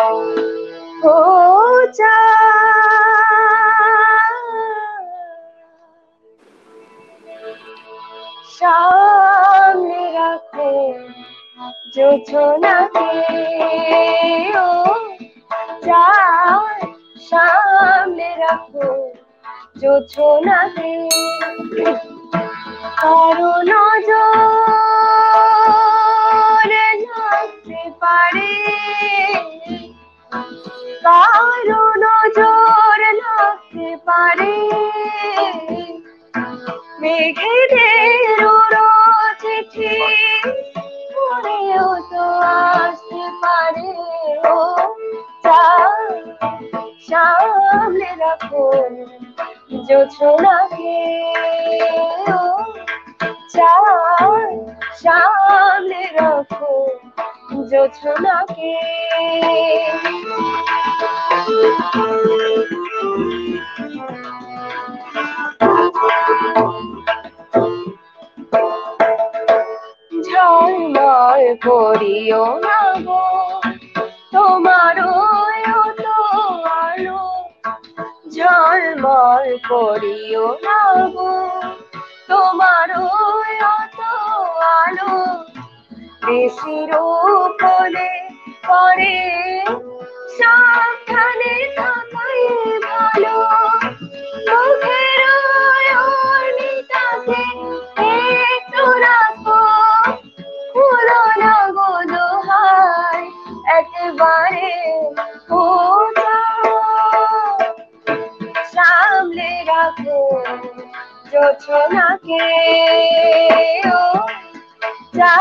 हो जा সামনে রাখো যোজনাকে। ও যা। সামনে রাখো যোজনাকে। কারও নজরে কারও নজর লাগতে পারে। মেঘেদের চিঠি পড়েও তো আসতে পারে। ও সামনে রাখো যোছনাকে যোছনাকে ঝলমল করিও না গো তোমারও তো আলো। ঝলমল করিও না গো তোমারও তো আলো। বেশির উপরে পরে। সাবধানে থাকাই ভালো। মুখের অর্ণিতাকে একটু রাখো খুলো না গো দোহাই, একেবারে সামলে রাখো যোছনাকে ও, যা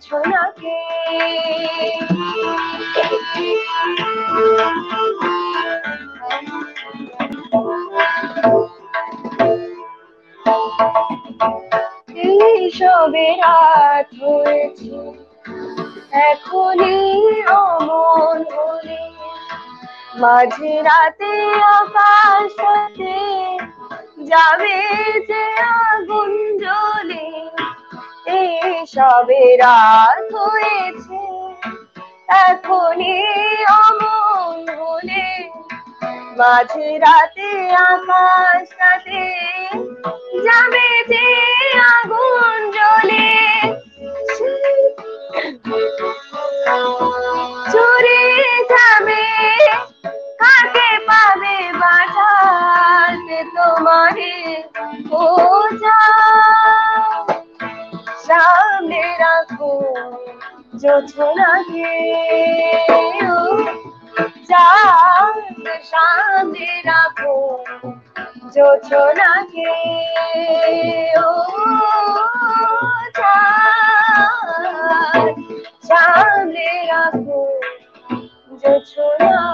যোছনাকে সবে রাত হয়েছে এখনই অমন হলে। মাঝে রাতে আকাশে যাবে এই সবে রাত হয়েছে। এখনই অমন হলে মাঝে রাতে আকাশটাতে যাবে যে আগুন। জোছনাকে চাঁদ সাঁদে রাখো। জোছনাকে ও চাঁদ চাঁদে রাখো। জোছনা